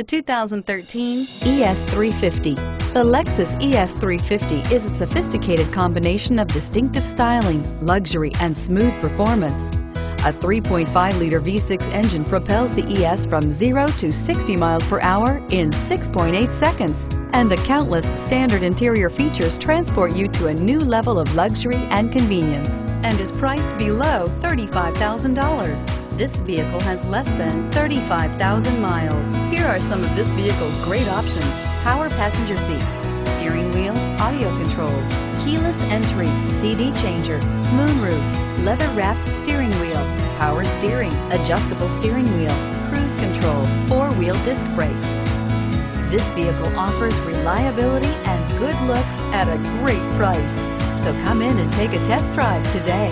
The 2013 ES350. The Lexus ES350 is a sophisticated combination of distinctive styling, luxury, and smooth performance. A 3.5-liter V6 engine propels the ES from 0 to 60 miles per hour in 6.8 seconds. And the countless standard interior features transport you to a new level of luxury and convenience and is priced below $35,000. This vehicle has less than 35,000 miles. Here are some of this vehicle's great options. Power passenger seat, steering wheel, audio controls, keyless entry, CD changer, moonroof, leather-wrapped steering wheel, power steering, adjustable steering wheel, cruise control, four-wheel disc brakes. This vehicle offers reliability and good looks at a great price. So come in and take a test drive today.